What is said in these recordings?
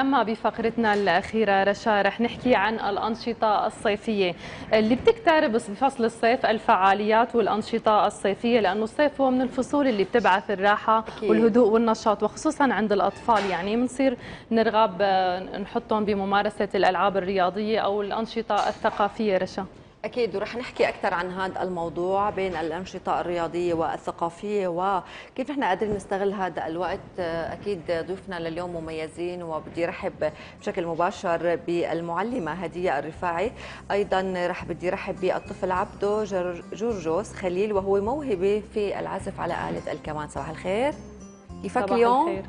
أما بفقرتنا الأخيرة رشا رح نحكي عن الأنشطة الصيفية. اللي بتقترب بفصل الصيف الفعاليات والأنشطة الصيفية لأنه الصيف هو من الفصول اللي بتبعث الراحة أكيد. والهدوء والنشاط وخصوصا عند الأطفال. يعني بنصير نرغب آه، نحطهم بممارسة الألعاب الرياضية أو الأنشطة الثقافية رشا. أكيد ورح نحكي أكثر عن هذا الموضوع بين الأنشطة الرياضية والثقافية وكيف نحن قادرين نستغل هذا الوقت. أكيد ضيوفنا لليوم مميزين وبدي رحب بشكل مباشر بالمعلمة هدية الرفاعي. أيضا رح بدي رحب بالطفل عبده جورجوس خليل وهو موهبة في العزف على آلة الكمان. صباح الخير. كيفك اليوم؟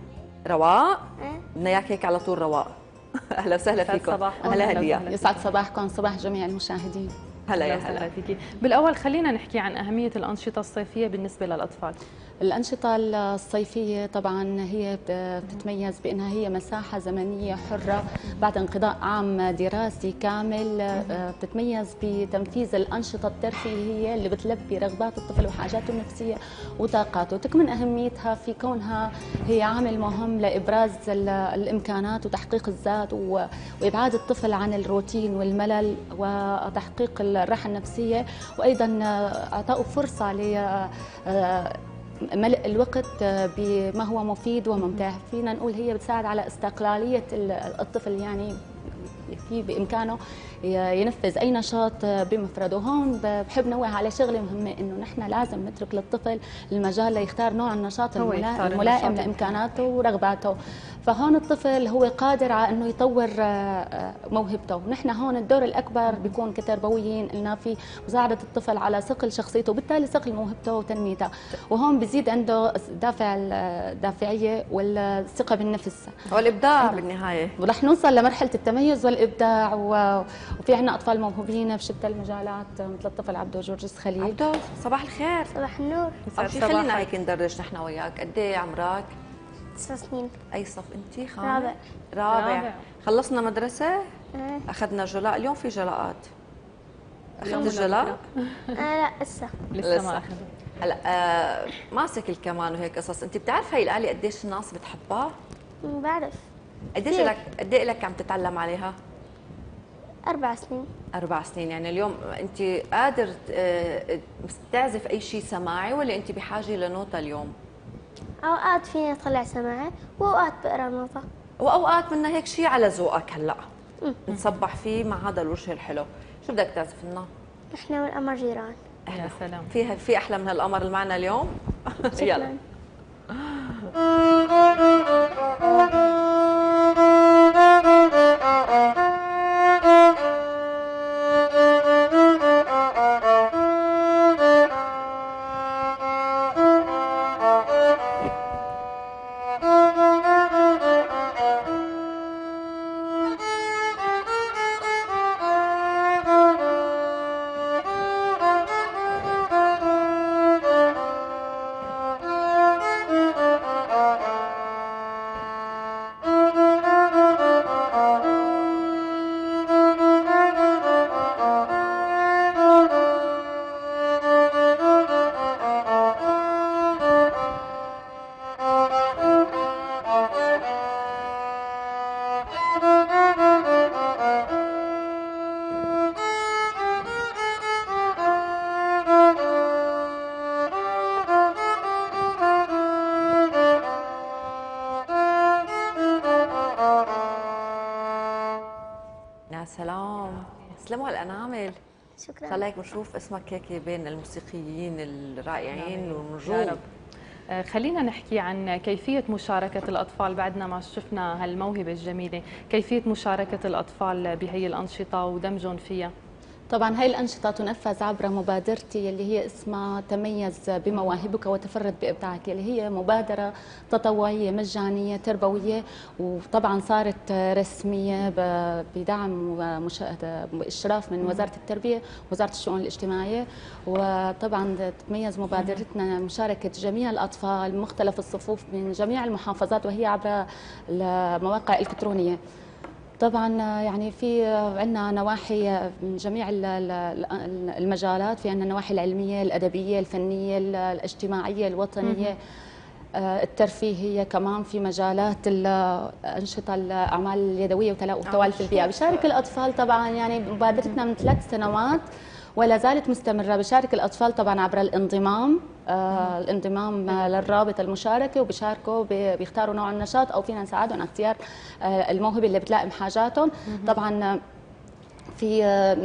رواق؟ إيه. بدنا إياك هيك على طول رواق أهلا وسهلا فيكم. أهلا هدية. يسعد صباحكم. صباح جميع المشاهدين. هلا يا هلا. فيكي بالأول خلينا نحكي عن أهمية الأنشطة الصيفية بالنسبة للأطفال. الأنشطة الصيفية طبعا هي بتتميز بأنها هي مساحة زمنية حرة بعد انقضاء عام دراسي كامل. آه، بتتميز بتنفيذ الأنشطة الترفيهية اللي بتلبي رغبات الطفل وحاجاته النفسية وطاقاته. تكمن أهميتها في كونها هي عامل مهم لإبراز الإمكانات وتحقيق الذات وإبعاد الطفل عن الروتين والملل وتحقيق الراحة النفسية. وأيضا أعطائه فرصة ل آه، ملء الوقت بما هو مفيد وممتع فينا نقول هي بتساعد على استقلالية الطفل يعني في بإمكانه ينفذ أي نشاط بمفرده. هون بحب نوه على شغلة مهمة إنه نحن لازم نترك للطفل المجال ليختار نوع النشاط الملائم لإمكاناته ورغباته. فهون الطفل هو قادر على إنه يطور آه، موهبته. ونحن هون الدور الأكبر بيكون كتربويين. قلنا في مساعدة الطفل على صقل شخصيته وبالتالي صقل موهبته وتنميته. وهون بزيد عنده دافع الدافعية والثقة بالنفس. والإبداع بالنهاية. ورح نوصل لمرحلة التميز والإبداع وفي عندنا أطفال موهوبين في شتى المجالات مثل الطفل عبدو جورجس خليل. عبدو صباح الخير. صباح النور. خلينا هيك ندردش نحن وياك. قد إيه عمرك؟ تسع سنين. أي صف أنت؟ خامس؟ رابع. رابع, رابع. خلصنا مدرسة؟ إيه. أخذنا جلاء. اليوم في جلاءات. أخذت الجلاء؟ آه لا لسه. لسه. ما أخذت. هلأ آه ماسك الكمان وهيك قصص. أنت بتعرف هي الآلة قديش الناس بتحبها؟ بعرف. قديش لك قد إيه لك عم تتعلم عليها؟ أربع سنين. أربع سنين. يعني اليوم أنت قادر آه، تعزف أي شيء سماعي ولا أنت بحاجة لنوتة اليوم؟ أوقات فيني أطلع سماعه وأوقات بقرأ نوطه وأوقات بدنا هيك شيء على ذوقك هلأ. نصبح فيه مع هذا الوجه الحلو. شو بدك تعزف لنا؟ نحن والقمر جيران. يا سلام. فيها في أحلى من هالقمر اللي معنا اليوم؟ يلا. شكرا. خليك بنشوف اسمك هيك بين الموسيقيين الرائعين والنجوم. آه، خلينا نحكي عن كيفية مشاركة الأطفال بعدنا ما شفنا هالموهبة الجميلة. كيفية مشاركة الأطفال بهي الأنشطة ودمجهم فيها؟ طبعا هاي الأنشطة تنفذ عبر مبادرتي اللي هي اسمها تميز بمواهبك وتفرد بإبداعك اللي هي مبادرة تطوعية مجانية تربوية وطبعا صارت رسمية بدعم وإشراف من وزارة التربية وزارة الشؤون الاجتماعية. وطبعا تتميز مبادرتنا مشاركة جميع الأطفال مختلف الصفوف من جميع المحافظات وهي عبر المواقع الإلكترونية. طبعا يعني في عندنا نواحي من جميع المجالات. في عندنا النواحي العلمية الأدبية الفنية الاجتماعية الوطنية. آه، الترفيهية كمان في مجالات الانشطه الأعمال اليدوية وتوالف البيئة. بشارك الأطفال طبعا يعني مبادرتنا من ثلاث سنوات ولا زالت مستمرة. بشارك الأطفال طبعا عبر الانضمام. الانضمام للرابط المشاركة وبشاركوا بيختاروا نوع النشاط أو فينا نساعدهم على اختيار آه الموهبة اللي بتلائم حاجاتهم. طبعا في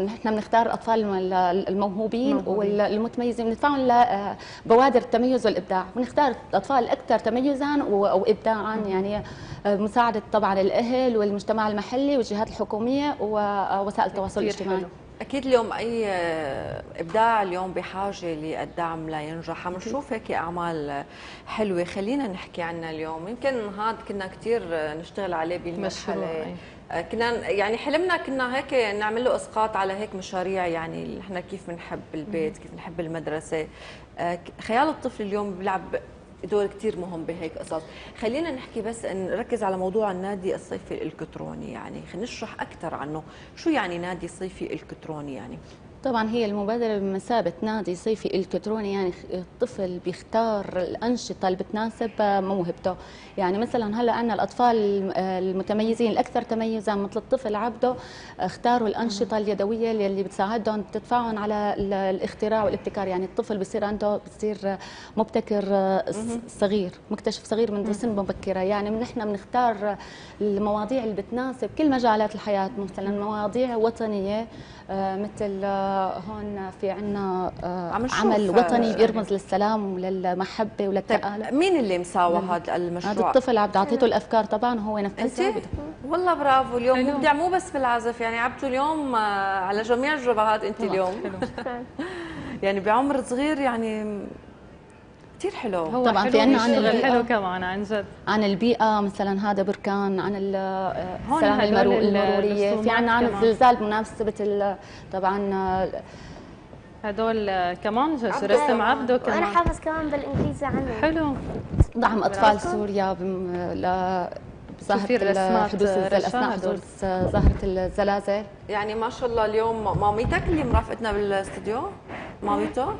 نحن بنختار الاطفال الموهوبين والمتميزين بندفعهم لبوادر التميز والإبداع. بنختار الاطفال الاكثر تميزا وابداعا يعني مساعدة طبعا الأهل والمجتمع المحلي والجهات الحكومية ووسائل التواصل الاجتماعي. أكيد اليوم أي إبداع اليوم بحاجة للدعم لينجح عم نشوف هيك أعمال حلوة. خلينا نحكي عنها اليوم. يمكن هذا كنا كثير نشتغل عليه بالمرحلة. كنا يعني حلمنا كنا هيك نعمل له إسقاط على هيك مشاريع. يعني نحن كيف بنحب البيت كيف بنحب المدرسة. خيال الطفل اليوم بيلعب دور كثير مهم بهيك قصص. خلينا نحكي بس نركز على موضوع النادي الصيفي الالكتروني يعني. خلينا نشرح أكثر عنه. شو يعني نادي صيفي الكتروني يعني؟ طبعا هي المبادرة بمثابة نادي صيفي إلكتروني يعني الطفل بيختار الأنشطة اللي بتناسب موهبته. يعني مثلا هلأ عندنا الأطفال المتميزين الأكثر تميزا مثل الطفل عبده اختاروا الأنشطة اليدوية اللي بتساعدهم بتدفعهم على الاختراع والابتكار. يعني الطفل بصير عنده بصير مبتكر صغير مكتشف صغير من سن مبكرة. يعني نحن بنختار المواضيع اللي بتناسب كل مجالات الحياة مثلا مواضيع وطنية مثل هون في عنا عمل وطني بيرمز للسلام وللمحبة وللتآلف طيب مين اللي مساوى هذا المشروع؟ هذا الطفل عبد اعطيته الأفكار طبعا هو نفذها والله برافو اليوم مبدع مو بس بالعزف يعني عبتوا اليوم على جميع الجبهات انت اليوم. يعني بعمر صغير يعني كثير حلو. هو طبعا في عنا عن البيئة. حلو كمان عن جد. عن البيئة مثلا هذا بركان عن السلام المرورية. في عنا عن الزلزال بمناسبة طبعا هدول كمان رسم عبده كمان وأنا حافظ كمان بالإنجليزي عنه. حلو. دعم أطفال سوريا ل ظاهرة حدوث أثناء حدوث ظاهرة الزلازل؟ يعني ما شاء الله اليوم ماميتك اللي مرافقتنا بالاستوديو ماميتك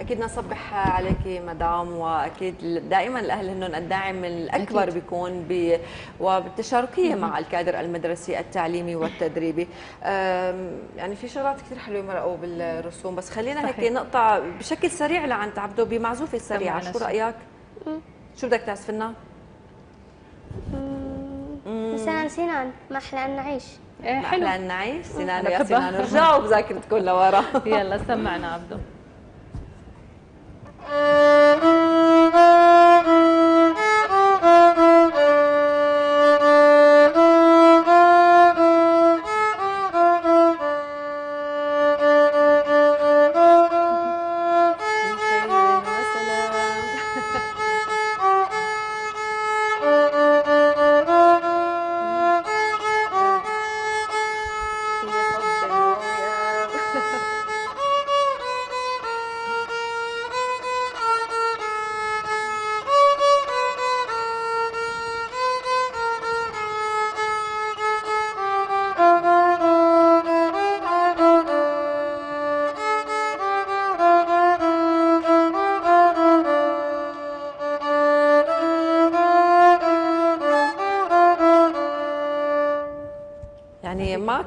أكيد نصبح عليك مدام وأكيد دائما الأهل هن الداعم الأكبر أكيد. بيكون ب... وبالتشاركية مع الكادر المدرسي التعليمي والتدريبي. يعني في شغلات كثير حلوة مرقوا بالرسوم بس خلينا هيك نقطع بشكل سريع لعند عبدو بمعزوفة سريعة. شو رأيك؟ شو بدك تعزف لنا سنان سنان. ما أحلى ان نعيش إيه حلو. أحلى ان نعيش سنان يا سنان. رجعوا بذاكرتكم لورا. يلا سمعنا عبدو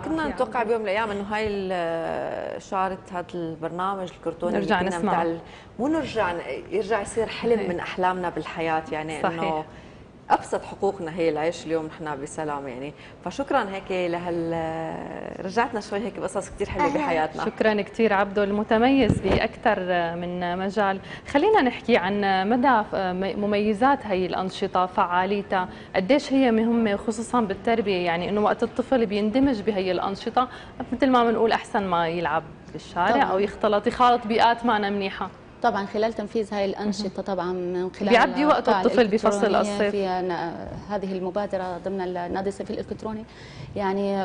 كنا نتوقع بيوم من الأيام إنه هاي شعرة هذا البرنامج الكرتوني نرجع نسمع مو نرجع يرجع يصير حلم من أحلامنا بالحياة يعني صحيح. انه أبسط حقوقنا هي العيش اليوم نحن بسلام يعني. فشكرا هيك لهال رجعتنا شوي هيك بقصص كثير حلوة بحياتنا. شكرا كثير عبدو المتميز باكثر من مجال. خلينا نحكي عن مدى مميزات هي الأنشطة فعاليتها. قديش هي مهمة خصوصا بالتربية يعني إنه وقت الطفل بيندمج بهي الأنشطة مثل ما بنقول أحسن ما يلعب بالشارع طبعا. أو يختلط يخالط بيئات ما منيحة. طبعا خلال تنفيذ هاي الأنشطة طبعا من خلال بيعدي وقت الطفل بفصل الصيف في هذه المبادرة ضمن النادي الصيفي الإلكتروني. يعني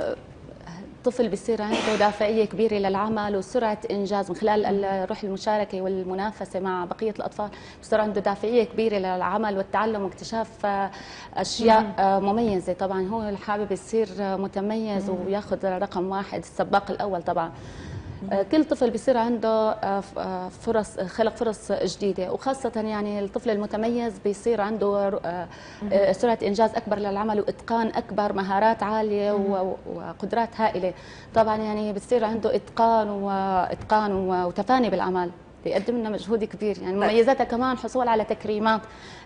الطفل بيصير عنده دافعية كبيرة للعمل وسرعة إنجاز من خلال الروح المشاركة والمنافسة مع بقية الأطفال. بصير عنده دافعية كبيرة للعمل والتعلم واكتشاف أشياء مميزة. طبعا هو حابب يصير متميز وياخذ رقم واحد السباق الأول طبعا. آه، كل طفل بيصير عنده آه، آه، فرص آه، خلق فرص جديدة. وخاصة يعني الطفل المتميز بيصير عنده آه، آه، سرعة إنجاز أكبر للعمل وإتقان أكبر مهارات عالية وقدرات هائلة. طبعا يعني بتصير عنده إتقان واتقان وتفاني بالعمل بيقدم لنا مجهود كبير. يعني مميزاتها كمان حصول على تكريمات.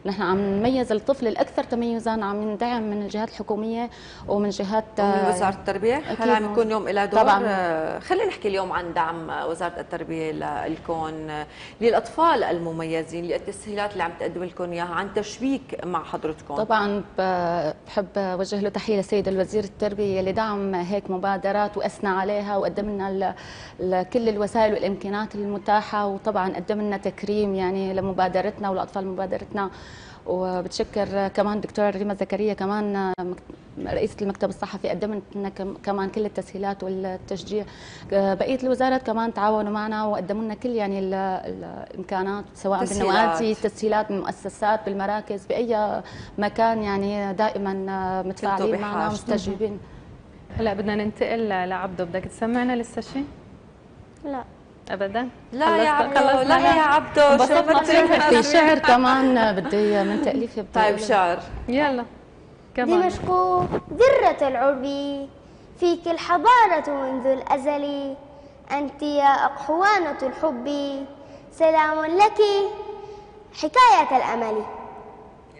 نحن عم نميز الطفل الأكثر تميزا عم ندعم من الجهات الحكومية ومن جهات ومن وزارة التربية. هل أكيد. عم يكون يوم لها دور. طبعاً. آه، خلينا نحكي اليوم عن دعم وزارة التربية للكون آه، للأطفال المميزين للتسهيلات اللي عم تقدم لكم إياها عن تشبيك مع حضرتكم. طبعا بحب أوجه له تحية للسيد الوزير التربية اللي دعم هيك مبادرات وأثنى عليها وقدم لنا كل الوسائل والإمكانات المتاحة وطبعا قدم لنا تكريم يعني لمبادرتنا ولأطفال مبادرتنا. وبتشكر كمان دكتورة ريما زكريا كمان رئيسة المكتب الصحفي قدمت لنا كم- كمان كل التسهيلات والتشجيع. بقية الوزارات كمان تعاونوا معنا وقدموا لنا كل يعني ال- الإمكانات سواء تسهيلات. بالنوادي تسهيلات بالمؤسسات بالمراكز بأي مكان يعني دائما متفاعلين معنا بحاجة. ومستجيبين. هلا بدنا ننتقل لعبده بدك تسمعنا لسه شيء لا. ابدا. لا يا عبدو لا يا عبدو في شعر كمان بدي من تاليفي طيب. شعر. يلا. كمان. دمشق ذرة العرب فيك الحضارة منذ الأزل. أنت يا أقحوانة الحب. سلام لك حكاية الأمل.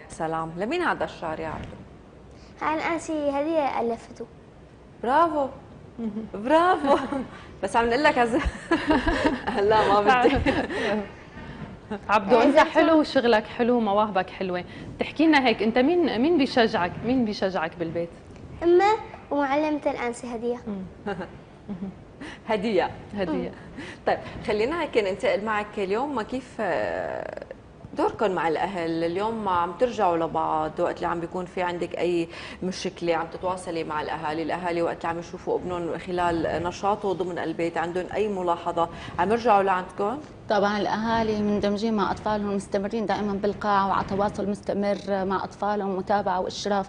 سلام. لمين هذا الشعر يا عبدو؟ عن أنسي هدية ألفته برافو. برافو. بس عم نقول لك عز... لا ما بدي. عبدو انت حلو وشغلك حلو ومواهبك حلوة تحكي لنا هيك أنت مين مين بيشجعك؟ مين بيشجعك بالبيت؟ أما ومعلمة الأنسي هدية. هدية. هدية. طيب خلينا هيك ننتقل معك اليوم كيف آه، دوركم مع الأهل. اليوم عم ترجعوا لبعض وقت اللي عم بيكون في عندك أي مشكلة عم تتواصلي مع الأهالي. الأهالي وقت اللي عم يشوفوا ابنهم خلال نشاطه ضمن البيت عندهم أي ملاحظة؟ عم يرجعوا لعندكم؟ طبعا الأهالي مندمجين مع أطفالهم مستمرين دائما بالقاعة وعلى تواصل مستمر مع اطفالهم متابعه وإشراف.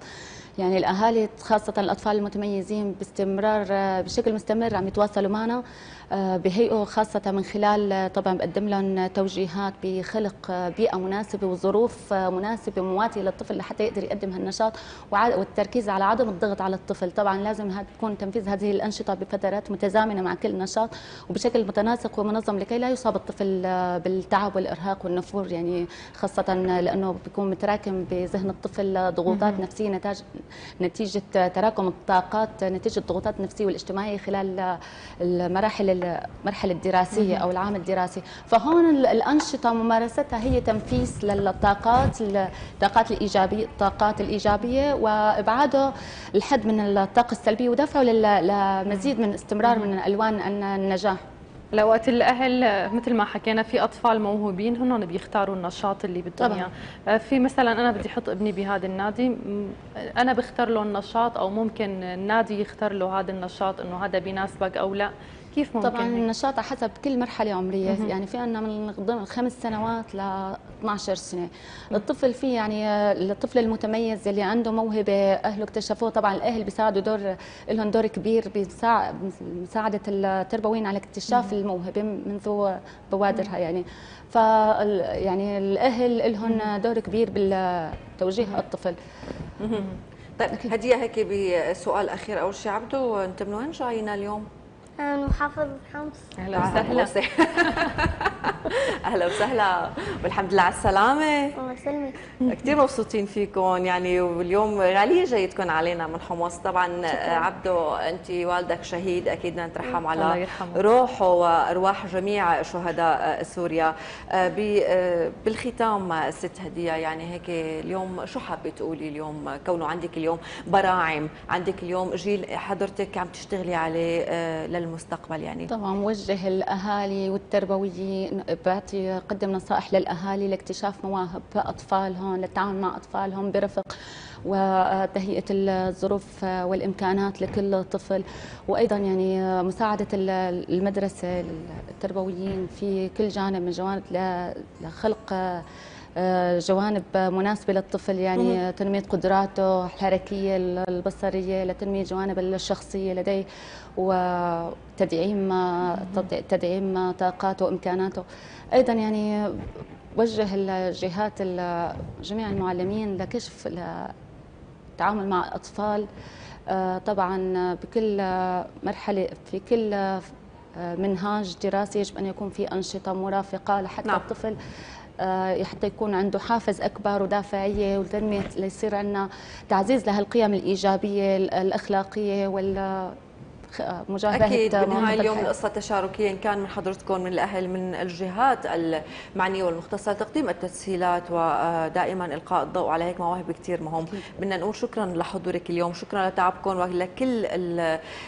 يعني الأهالي خاصة الأطفال المتميزين باستمرار بشكل مستمر عم يتواصلوا معنا. آه، بهيئوا خاصة من خلال آه، طبعا بقدم لهم توجيهات بخلق آه، بيئة مناسبة وظروف مناسبة مواتية للطفل لحتى يقدر يقدم هالنشاط والتركيز على عدم الضغط على الطفل. طبعا لازم تكون تنفيذ هذه الأنشطة بفترات متزامنة مع كل نشاط وبشكل متناسق ومنظم لكي لا يصاب الطفل بالتعب والإرهاق والنفور يعني خاصة لأنه بيكون متراكم بذهن الطفل ضغوطات نفسية نتاج نتيجة تراكم الطاقات نتيجة الضغوطات النفسية والاجتماعية خلال المراحل المرحلة الدراسية أو العام الدراسي. فهون ال- الأنشطة ممارستها هي تنفيس للطاقات الطاقات الإيجابية الطاقات الإيجابية وإبعاده الحد من الطاقة السلبية ودفعه لمزيد من استمرار من ألوان النجاح. لوقت الأهل مثل ما حكينا في أطفال موهوبين هن بيختاروا النشاط اللي بدهم طبعاً. إياه. آه، في مثلا أنا بدي أحط ابني بهذا النادي أنا بختار له النشاط أو ممكن النادي يختار له هذا النشاط إنه هذا بيناسبك أو لا. كيف ممكن طبعا؟ النشاط على حسب كل مرحلة عمرية يعني في عندنا من ضمن خمس سنوات ل 12 سنة. الطفل فيه يعني آه، الطفل المتميز اللي عنده موهبة أهله اكتشفوه طبعا الأهل بيساعدوا دور لهم دور كبير بمساع- بمساعده التربويين على اكتشاف الموهبة منذ بوادرها يعني. ف يعني الأهل لهم دور كبير بالتوجيه الطفل. طيب هدية هيك بسؤال أخير اول شيء عبدو أنت من وين جاينا اليوم؟ أنا محافظ حمص. أهلا وسهلا. أهلا وسهلا والحمد لله على السلامة. الله يسلمك كثير مبسوطين فيكم يعني واليوم غالية جايتكم علينا من حمص طبعا عبدو أنت والدك شهيد أكيد بدنا نترحم على. روحه وأرواح جميع شهداء سوريا. آه، آه، بالختام الست هدية يعني هيك اليوم شو حابة تقولي اليوم؟ كونه عندك اليوم براعم عندك اليوم جيل حضرتك عم تشتغلي عليه آه، للمستقبل يعني. طبعا موجه الأهالي والتربويين بعطي قدم نصائح للأهالي لاكتشاف مواهب أطفالهم للتعامل مع أطفالهم برفق وتهيئة الظروف والإمكانات لكل طفل. وأيضا يعني مساعدة المدرسة التربويين في كل جانب من جوانب لخلق جوانب مناسبة للطفل يعني تنمية قدراته الحركية البصرية لتنمية جوانب الشخصية لديه وتدعيم تدعيم طاقاته وإمكاناته. أيضا يعني وجه الجهات جميع المعلمين لكشف التعامل مع الأطفال آه، طبعا بكل مرحلة في كل منهاج دراسي يجب أن يكون في أنشطة مرافقة لحتى نعم. الطفل آه، حتى يكون عنده حافز أكبر ودافعية وتنميه ليصير عندنا تعزيز لهالقيم الإيجابية الأخلاقية وال مجابهه أكيد بنهاية اليوم القصة تشاركيه ان كان من حضرتكم من الأهل من الجهات المعنيه والمختصة تقديم التسهيلات ودائما إلقاء الضوء على هيك مواهب كثير مهم. بدنا نقول شكرا لحضورك اليوم شكرا لتعبكم ولكل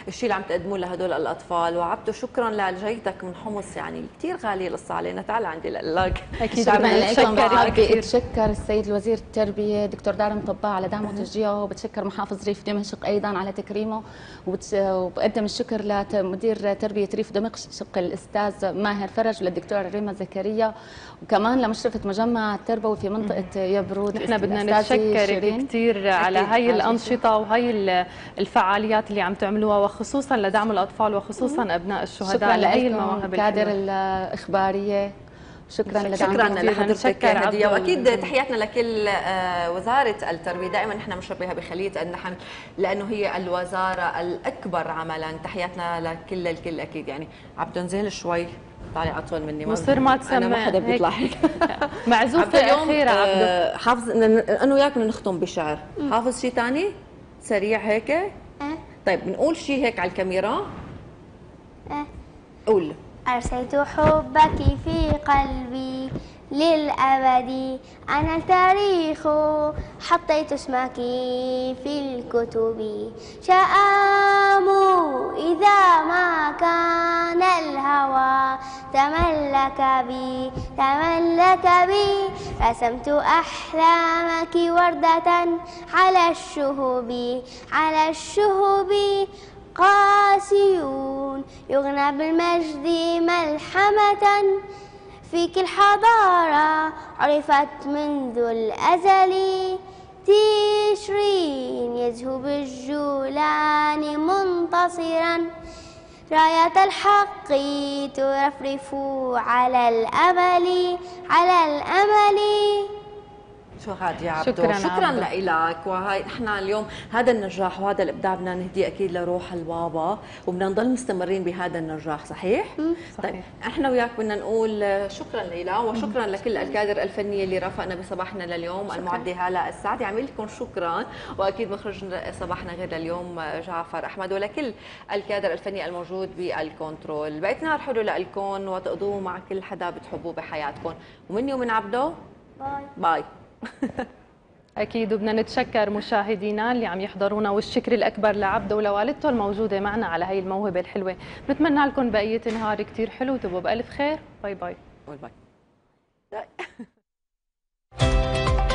الشيء اللي عم تقدموه لهدول الأطفال. وعبدو شكرا لجيتك من حمص يعني كثير غالية القصة علينا. تعال عندي لك أكيد حابه اتشكر السيد الوزير التربية دكتور دارم طباع على دعمه وتشجيعه. وبتشكر محافظ ريف دمشق أيضا على تكريمه. وبقدم الشكر لمدير تربية ريف دمشق الأستاذ ماهر فرج وللدكتوره ريما زكريا وكمان لمشرفة مجمع التربوي في منطقة يبرود. نحن بدنا نتشكر كثير على هاي الأنشطة وهي الفعاليات اللي عم تعملوها وخصوصا لدعم الأطفال وخصوصا أبناء الشهداء لهي المواهب الكادر الإخبارية. شكرا شكرا لحضرتك هديه واكيد تحياتنا لكل وزاره التربية. دائما نحن بنشبهها بخليه النحل لأنه هي الوزارة الأكبر عملا. تحياتنا لكل الكل أكيد. يعني عبد نزل شوي. طالع أطول مني. مصير ما تسمع أنا ما حدا بيطلع هيك. معزوفة أخيرة عبد آه، حافظ أنا وياك بدنا نختم بشعر حافظ شيء ثاني سريع هيك. إيه. طيب بنقول شيء هيك على الكاميرا. إيه. قول. أرسلت حبك في قلبي للأبد. أنا التاريخ حطيت اسمك في الكتب. شآم إذا ما كان الهوى. تملك بي تملك بي. رسمت أحلامك وردة على الشهب على الشهب قاسيون. يغنى بالمجد ملحمة فيك الحضارة عرفت منذ الأزل تشرين يزهو بالجولان منتصرا. راية الحق ترفرف على الأمل على الأمل. شو هاد يا عبدو؟ شكرا, شكرا لك وهي إحنا اليوم هذا النجاح وهذا الابداع بدنا نهديه أكيد لروح البابا وبدنا نضل مستمرين بهذا النجاح صحيح؟ صحيح. طيب إحنا وياك بدنا نقول شكرا لإلها وشكرا لكل الكادر الفنيه اللي رافقنا بصباحنا لليوم شكرا. المعدي هلا السعد. يعمل لكم شكرا وأكيد مخرج صباحنا غير لليوم جعفر أحمد ولكل الكادر الفني الموجود بالكنترول. بقيت نهار حلو لكم وتقضوه مع كل حدا بتحبوه بحياتكم. ومني ومن عبدو؟ Bye. Bye. أكيد وبدنا نتشكر مشاهدينا اللي عم يحضرونا والشكر الأكبر لعبده ولوالدته الموجودة معنا على هاي الموهبة الحلوة. بنتمنى لكم بقية نهار كتير حلو تبقوا بألف خير. Bye bye. Bye bye.